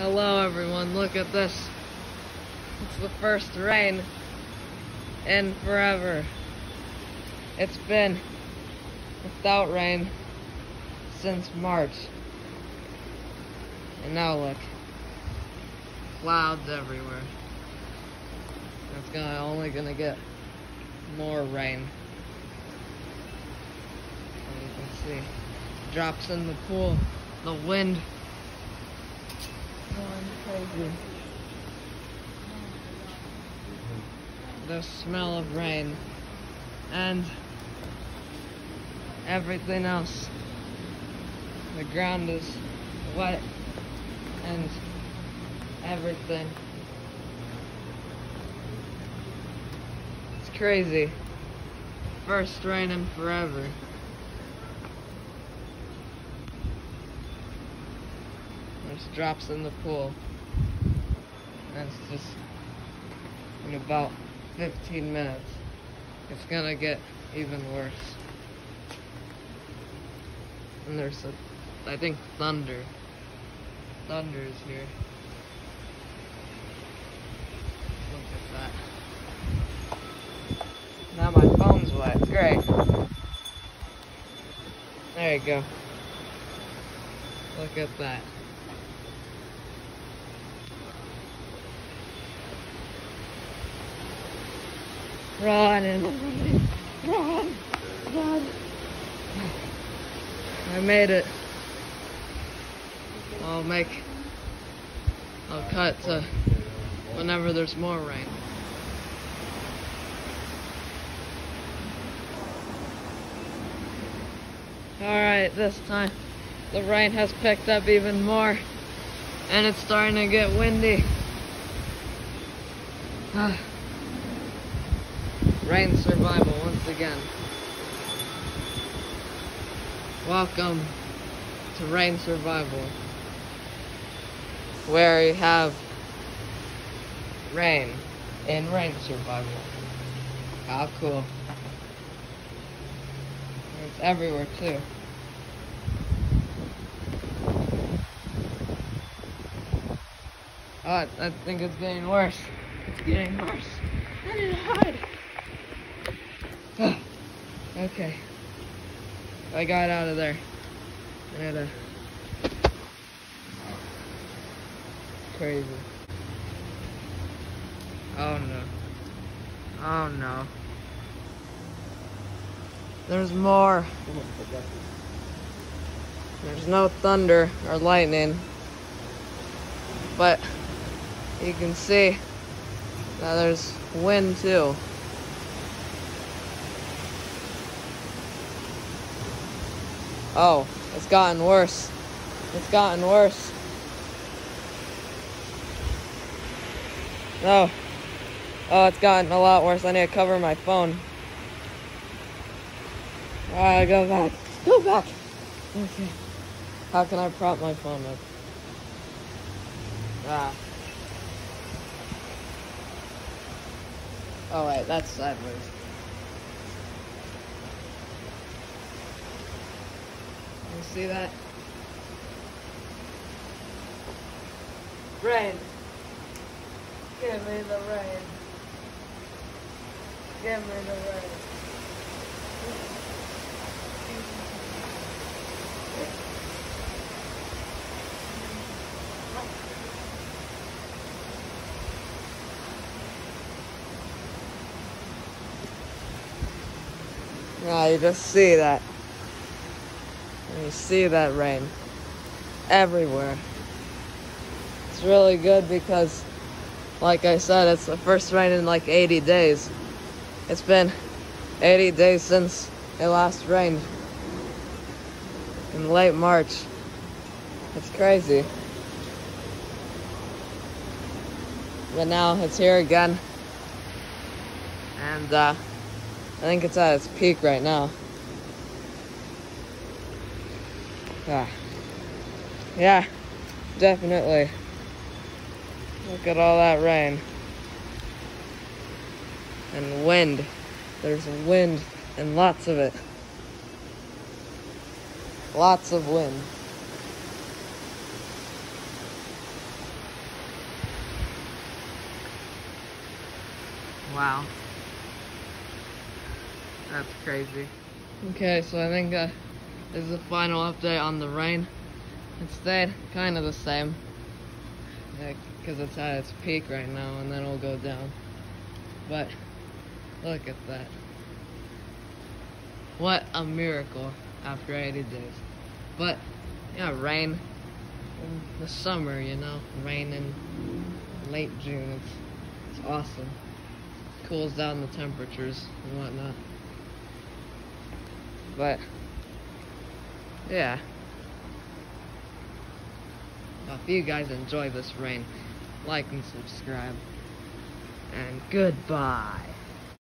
Hello everyone, look at this. It's the first rain in forever. It's been without rain since March. And now look. Clouds everywhere. It's gonna only gonna get more rain. You can see drops in the pool, the wind The smell of rain and everything else. The ground is wet and everything. It's crazy. First rain in forever. There's drops in the pool. And it's just in about 15 minutes. It's gonna get even worse. And there's a, I think, thunder. Thunder is here. Look at that. Now my phone's wet. Great. There you go. Look at that. Run and run, run. I made it. I'll make. I'll cut to whenever there's more rain. Alright, this time the rain has picked up even more and it's starting to get windy. Ah. Rain survival once again. Welcome to Rain Survival, where you have rain in rain survival. How cool. It's everywhere too. Oh, I I think it's getting worse. It's getting worse. I need to hide. okay. I got out of there. I had a crazy. Oh no. Oh no. There's more. There's no thunder or lightning. But you can see that there's wind too. Oh, it's gotten worse. It's gotten worse. No. Oh, it's gotten a lot worse. I need to cover my phone. Alright, go back. Go back. Okay. How can I prop my phone up? Ah. Oh wait, that's sideways. You see that? Rain. Give me the rain. Give me the rain. Yeah, you just see that. See that rain everywhere. It's really good because, like I said, it's the first rain in like 80 days. It's been 80 days since it last rained in late March. It's crazy. But now it's here again. And, uh, I think it's at its peak right now. Ah. Yeah, definitely. Look at all that rain. And wind. There's wind and lots of it. Lots of wind. Wow. That's crazy. Okay, so I think uh, is the final update on the rain. It stayed kind of the same. Because it's at its peak right now and then it'll go down. But, look at that. What a miracle after 80 days. But, yeah, rain in the summer, you know, rain in late June. It's, it's awesome. Cools down the temperatures and whatnot. But, yeah. If you guys enjoy this rain, like and subscribe. And goodbye.